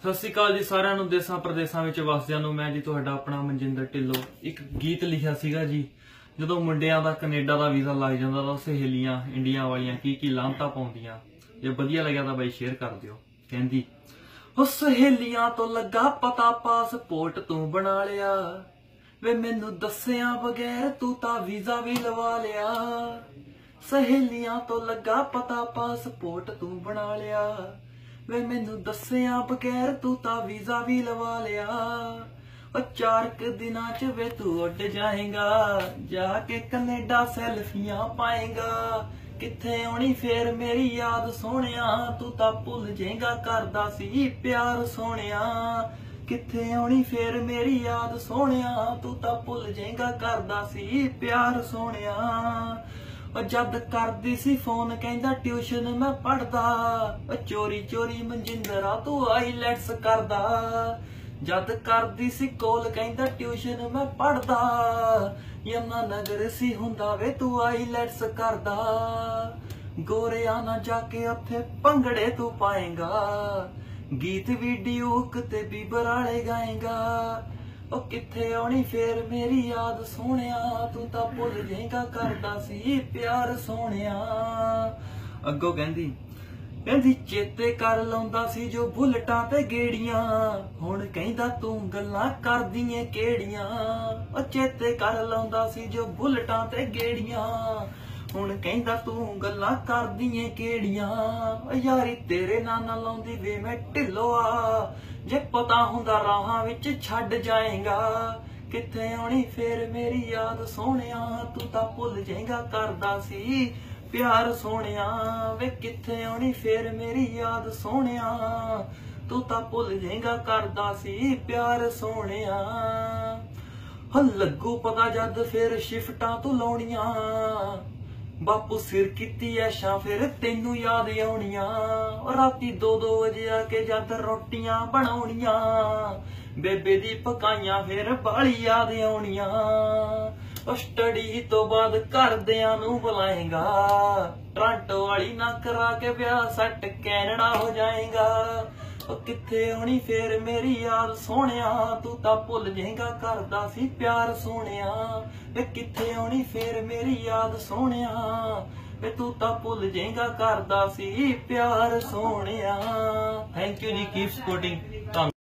ਸਤਿ ਸ਼੍ਰੀ ਅਕਾਲ ਜੀ ਸਾਰਿਆਂ ਨੂੰ, ਦੇਸਾਂ ਪ੍ਰਦੇਸਾਂ ਵਿੱਚ ਵਸਦਿਆਂ ਨੂੰ ਮੈਂ ਜੀ ਤੁਹਾਡਾ ਆਪਣਾ ਮਨਜਿੰਦਰ ਢਿੱਲੋਂ। ਇੱਕ ਗੀਤ ਲਿਖਿਆ ਸੀਗਾ ਜੀ, ਜਦੋਂ ਮੁੰਡਿਆਂ ਦਾ ਕੈਨੇਡਾ ਦਾ ਵੀਜ਼ਾ ਲੱਗ ਜਾਂਦਾ ਤਾਂ ਸਹੇਲੀਆਂ ਇੰਡੀਆ ਵਾਲੀਆਂ ਕੀ ਕੀ ਲਾਂਤਾ ਪਾਉਂਦੀਆਂ। ਜੇ ਵਧੀਆ ਲੱਗਿਆ ਤਾਂ ਬਾਈ ਸ਼ੇਅਰ ਕਰ ਦਿਓ, ਕਹਿੰਦੀ, ਉਹ ਸਹੇਲੀਆਂ ਤੋਂ ਲੱਗਾ ਪਤਾ ਪਾਸਪੋਰਟ ਤੂੰ ਬਣਾ ਲਿਆ। ਵੇ ਮੈਨੂੰ ਦੱਸਿਆ ਬਗੈਰ ਤੂੰ ਤਾਂ ਵੀਜ਼ਾ ਵੀ ਲਵਾ ਲਿਆ। ਸਹੇਲੀਆਂ ਤੋਂ ਲੱਗਾ ਪਤਾ ਪਾਸਪੋਰਟ ਤੂੰ ਬਣਾ ਲਿਆ। ਵੇ ਮੈਨੂੰ ਦੱਸਿਆ ਬਗੈਰ ਤੂੰ ਤਾਂ ਵੀਜ਼ਾ ਵੀ ਲਵਾ ਲਿਆ। ਉਹ ਚਾਰ ਕੁ ਦਿਨਾਂ ਚ ਵੇ ਤੂੰ ਉੱਡ ਜਾਏਗਾ, ਜਾ ਕੇ ਕੈਨੇਡਾ ਸੈਲਫੀਆਂ ਪਾਏਗਾ। ਕਿੱਥੇ ਆਉਣੀ ਫੇਰ ਮੇਰੀ ਯਾਦ ਸੋਹਣਿਆ, ਤੂੰ ਤਾਂ ਭੁੱਲ ਜਾਏਗਾ ਕਰਦਾ ਸੀ ਪਿਆਰ ਸੋਹਣਿਆ। ਕਿੱਥੇ ਆਉਣੀ ਫੇਰ ਮੇਰੀ ਯਾਦ ਸੋਹਣਿਆ, ਤੂੰ ਤਾਂ ਭੁੱਲ ਜਾਏਗਾ ਕਰਦਾ ਸੀ ਪਿਆਰ ਸੋਹਣਿਆ। ਉਹ ਜਦ ਕਰਦੀ ਸੀ ਫੋਨ, ਕਹਿੰਦਾ ਟਿਊਸ਼ਨ ਮੈਂ ਪੜਦਾ ਉਹ ਚੋਰੀ ਚੋਰੀ ਮਨਜਿੰਦਰਾ ਤੂੰ ਆਈਲੈਟਸ ਕਰਦਾ। ਜਦ ਕਰਦੀ ਸੀ ਕੋਲ, ਕਹਿੰਦਾ ਟਿਊਸ਼ਨ ਮੈਂ ਪੜਦਾ ਯਮਨਾ ਨਗਰ ਸੀ ਹੁੰਦਾ ਵੇ, ਤੂੰ ਆਈਲੈਟਸ ਕਰਦਾ। ਗੋਰਿਆਂ ਨਾ ਜਾ ਕੇ ਉੱਥੇ ਭੰਗੜੇ ਤੂੰ ਪਾਏਗਾ। ਗੀਤ ਵੀਡੀਓ ਤੇ ਬੀਬਰ ਵਾਲੇ ਗਾਏਗਾ। ਉਹ ਕਿੱਥੇ ਆਉਣੀ ਫੇਰ ਮੇਰੀ ਯਾਦ ਸੋਹਣਿਆ? ਤੂੰ ਤਾਂ ਭੁੱਲ ਜਾਏਗਾ ਕਰਦਾ ਸੀ ਪਿਆਰ ਸੋਹਣਿਆ। ਅੱਗੋਂ ਕਹਿੰਦੀ ਕਹਿੰਦੀ, ਚੇਤੇ ਕਰ ਲਾਉਂਦਾ ਸੀ ਜੋ ਬੁਲਟਾਂ ਤੇ ਗੇੜੀਆਂ। ਹੁਣ ਕਹਿੰਦਾ, ਤੂੰ ਗੱਲਾਂ ਕਰਦੀਆਂ ਕਿਹੜੀਆਂ? ਉਹ ਚੇਤੇ ਕਰ ਲਾਉਂਦਾ ਸੀ ਜੋ ਬੁਲਟਾਂ ਤੇ ਗੇੜੀਆਂ। ਹੁਣ ਕਹਿੰਦਾ ਤੂੰ ਗੱਲਾਂ ਕਰਦੀਆਂ ਕਿਹੜੀਆਂ? ਯਾਰੀ ਤੇਰੇ ਨਾਲ ਨਾ ਲਾਉਂਦੀ ਵੇ ਮੈਂ ਢਿੱਲੋਆ ਜੇ ਪਤਾ ਹੁੰਦਾ ਰਾਹਾਂ ਵਿੱਚ ਛੱਡ ਜਾਏਗਾ। ਕਿੱਥੇ ਆਉਣੀ ਫੇਰ ਮੇਰੀ ਯਾਦ ਸੋਹਣਿਆ? ਤੂੰ ਤਾਂ ਭੁੱਲ ਜਾਏਗਾ ਕਰਦਾ ਸੀ ਪਿਆਰ ਸੋਹਣਿਆ। ਵੇ ਕਿੱਥੇ ਆਉਣੀ ਫੇਰ ਮੇਰੀ ਯਾਦ ਸੋਹਣਿਆ? ਤੂੰ ਤਾਂ ਭੁੱਲ ਜਾਏਗਾ ਕਰਦਾ ਸੀ ਪਿਆਰ ਸੋਹਣਿਆ। ਹਾਂ ਲੱਗੂ ਪਤਾ ਜਦ ਫੇਰ ਸ਼ਿਫਟਾਂ ਤੂੰ ਲਾਉਣੀਆਂ। ਬਾਪੂ ਸਿਰ ਕੀਤੀ ਐਸ਼ਾਂ ਫਿਰ ਤੈਨੂੰ ਯਾਦ ਆਉਣੀਆਂ। ਰਾਤੀ 2-2 ਵਜੇ ਆ ਕੇ ਜਦ ਰੋਟੀਆਂ ਬਣਾਉਣੀਆਂ। ਬੇਬੇ ਦੀ ਪਕਾਈਆਂ ਫਿਰ ਬਾਲੀ ਯਾਦ ਆਉਣੀਆਂ। ਉਹ ਸਟੱਡੀ ਤੋਂ ਬਾਅਦ ਘਰਦਿਆਂ ਨੂੰ ਬੁਲਾਏਗਾ। ਟਰਾਂਟੋ ਵਾਲੀ ਨਾ ਕਰਾ ਕੇ ਵਿਆਹ ਸੱਟ ਕੈਨੇਡਾ ਹੋ ਜਾਏਗਾ। ਕਿੱਥੇ ਆਉਣੀ ਫੇਰ ਮੇਰੀ ਯਾਦ? ਸੋਹਣਿਆ, ਤੂੰ ਤਾਂ ਭੁੱਲ ਜਾਏਗਾ ਕਰਦਾ ਸੀ ਪਿਆਰ ਸੋਹਣਿਆ। ਵੇ ਕਿੱਥੇ ਆਉਣੀ ਫੇਰ ਮੇਰੀ ਯਾਦ? ਸੋਹਣਿਆ, ਵੇ ਤੂੰ ਤਾਂ ਭੁੱਲ ਜਾਏਗਾ ਕਰਦਾ ਸੀ ਪਿਆਰ ਸੋਹਣਿਆ। ਥੈਂਕ ਯੂ ਜੀ ਕੀਪ ਸਪੋਰਟਿੰਗ